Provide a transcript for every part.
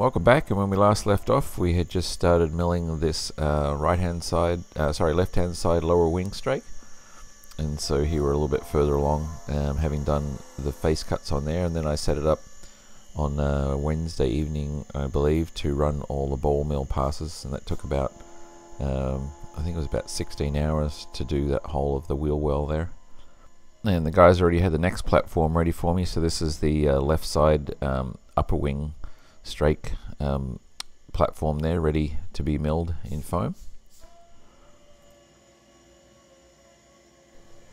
Welcome back, and when we last left off, we had just started milling this uh, right-hand side, uh, sorry, left-hand side lower wing strake. And so here we're a little bit further along, um, having done the face cuts on there, and then I set it up on uh, Wednesday evening, I believe, to run all the ball mill passes, and that took about, um, I think it was about 16 hours to do that whole of the wheel well there. And the guys already had the next platform ready for me, so this is the uh, left side um, upper wing strake um, platform there ready to be milled in foam.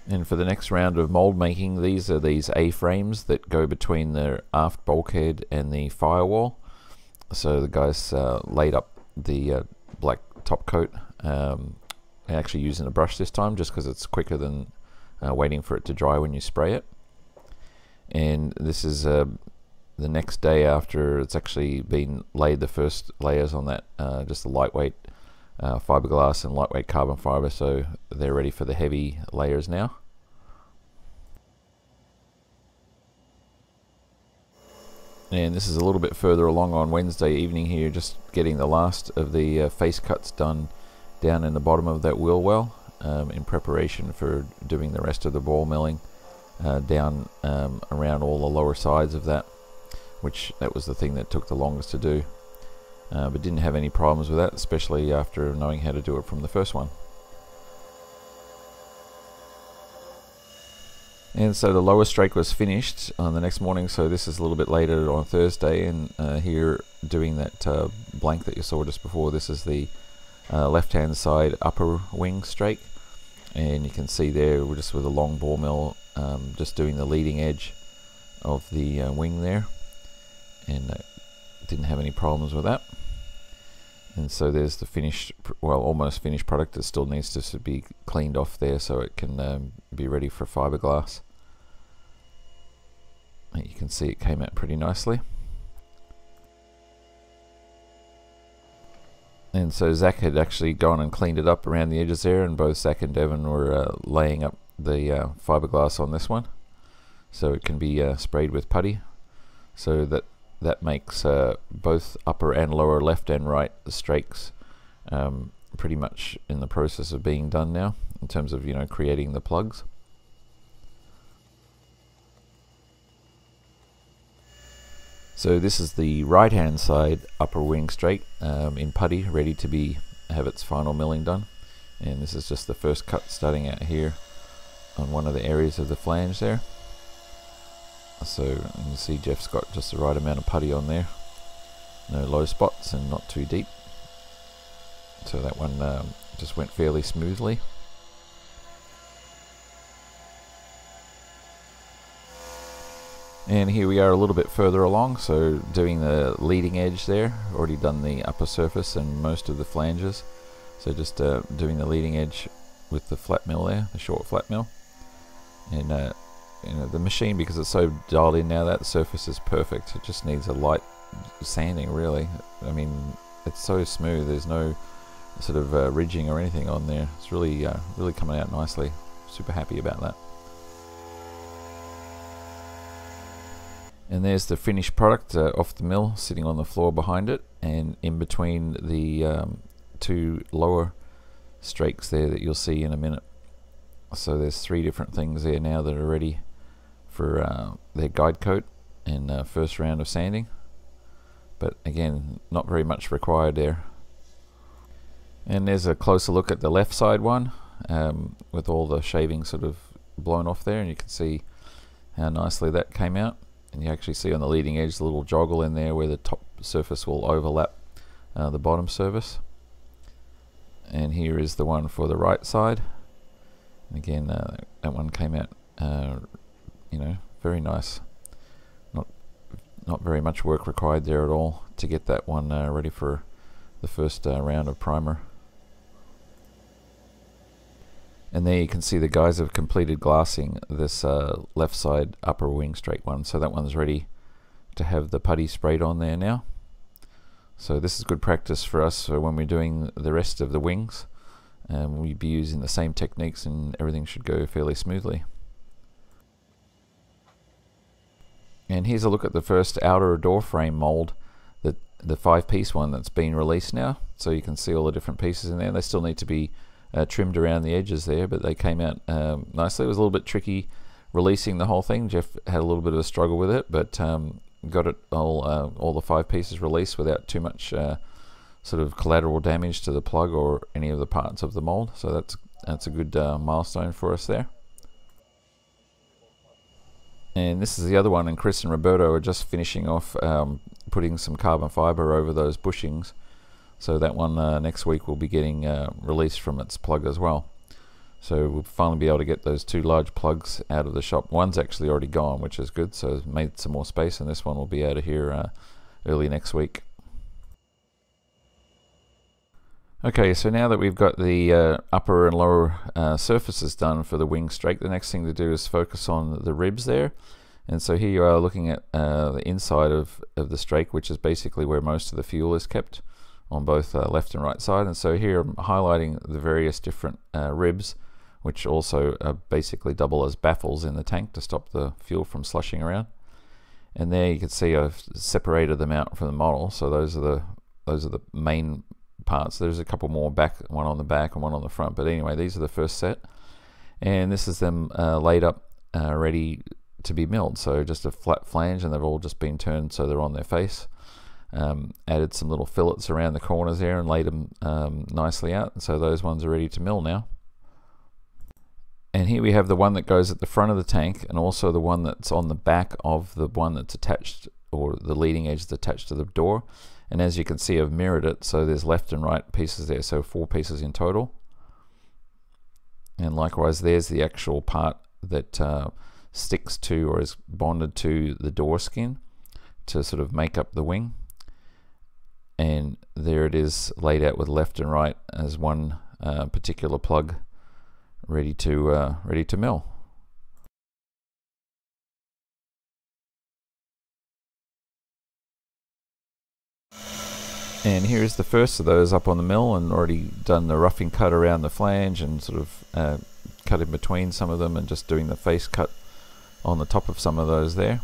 And for the next round of mold making, these are these A-frames that go between the aft bulkhead and the firewall. So the guys uh, laid up the uh, black top coat, um, actually using a brush this time just because it's quicker than uh, waiting for it to dry when you spray it. And this is uh, the next day after it's actually been laid the first layers on that uh, just the lightweight uh, fiberglass and lightweight carbon fiber. So they're ready for the heavy layers now. And this is a little bit further along on Wednesday evening here just getting the last of the uh, face cuts done down in the bottom of that wheel well um, in preparation for doing the rest of the ball milling uh, down um, around all the lower sides of that which that was the thing that took the longest to do. Uh, but didn't have any problems with that, especially after knowing how to do it from the first one. And so the lower strake was finished on the next morning, so this is a little bit later on Thursday, and uh, here doing that uh, blank that you saw just before, this is the uh, left-hand side upper wing strake, and you can see there, we're just with a long ball mill, um, just doing the leading edge of the uh, wing there and uh, didn't have any problems with that. And so there's the finished well almost finished product that still needs to be cleaned off there so it can um, be ready for fiberglass. You can see it came out pretty nicely. And so Zach had actually gone and cleaned it up around the edges there and both Zach and Devon were uh, laying up the uh, fiberglass on this one so it can be uh, sprayed with putty so that that makes uh, both upper and lower left and right strakes um, pretty much in the process of being done now in terms of you know creating the plugs. So this is the right hand side upper wing strake um, in putty ready to be have its final milling done. And this is just the first cut starting out here on one of the areas of the flange there so you can see Jeff's got just the right amount of putty on there. No low spots and not too deep. So that one um, just went fairly smoothly. And here we are a little bit further along, so doing the leading edge there. Already done the upper surface and most of the flanges. So just uh, doing the leading edge with the flat mill there, the short flat mill. And uh, you know, the machine, because it's so dialed in now, that surface is perfect. It just needs a light sanding, really. I mean, it's so smooth. There's no sort of uh, ridging or anything on there. It's really, uh, really coming out nicely. Super happy about that. And there's the finished product uh, off the mill, sitting on the floor behind it, and in between the um, two lower strakes there that you'll see in a minute. So there's three different things there now that are ready for uh, their guide coat and uh, first round of sanding. But again not very much required there. And there's a closer look at the left side one um, with all the shaving sort of blown off there. And you can see how nicely that came out. And you actually see on the leading edge the little joggle in there where the top surface will overlap uh, the bottom surface. And here is the one for the right side. And again uh, that one came out uh, you know, very nice. Not not very much work required there at all to get that one uh, ready for the first uh, round of primer. And there you can see the guys have completed glassing this uh, left side upper wing strake one. So that one's ready to have the putty sprayed on there now. So this is good practice for us for when we're doing the rest of the wings. Um, we'll be using the same techniques and everything should go fairly smoothly. And here's a look at the first outer door frame mold that the five piece one that's been released now. So you can see all the different pieces in there. They still need to be uh, trimmed around the edges there but they came out um, nicely. It was a little bit tricky releasing the whole thing. Jeff had a little bit of a struggle with it but um, got it all uh, all the five pieces released without too much uh, sort of collateral damage to the plug or any of the parts of the mold. So that's that's a good uh, milestone for us there and this is the other one and Chris and Roberto are just finishing off um, putting some carbon fiber over those bushings. So that one uh, next week will be getting uh, released from its plug as well. So we'll finally be able to get those two large plugs out of the shop. One's actually already gone which is good. So made some more space and this one will be out of here uh, early next week Okay, so now that we've got the uh, upper and lower uh, surfaces done for the wing strake, the next thing to do is focus on the ribs there. And so here you are looking at uh, the inside of, of the strake, which is basically where most of the fuel is kept on both uh, left and right side. And so here I'm highlighting the various different uh, ribs, which also basically double as baffles in the tank to stop the fuel from slushing around. And there you can see I've separated them out from the model. So those are the those are the main parts. There's a couple more back, one on the back and one on the front. But anyway, these are the first set. And this is them uh, laid up, uh, ready to be milled. So just a flat flange and they've all just been turned so they're on their face. Um, added some little fillets around the corners there and laid them um, nicely out. So those ones are ready to mill now. And here we have the one that goes at the front of the tank and also the one that's on the back of the one that's attached or the leading edge is attached to the door and as you can see I've mirrored it. So there's left and right pieces there. So four pieces in total. And likewise there's the actual part that uh, sticks to or is bonded to the door skin to sort of make up the wing. And there it is laid out with left and right as one uh, particular plug ready to uh, ready to mill And here's the first of those up on the mill and already done the roughing cut around the flange and sort of uh, cut in between some of them and just doing the face cut on the top of some of those there.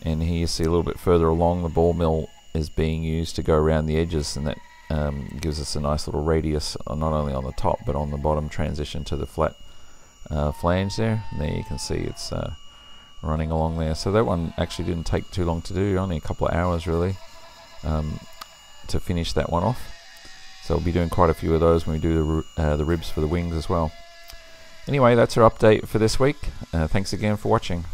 And here you see a little bit further along the ball mill is being used to go around the edges and that um, gives us a nice little radius uh, not only on the top but on the bottom transition to the flat uh, flange there. And there you can see it's uh, running along there. So that one actually didn't take too long to do, only a couple of hours really um, to finish that one off. So we'll be doing quite a few of those when we do the, uh, the ribs for the wings as well. Anyway, that's our update for this week. Uh, thanks again for watching.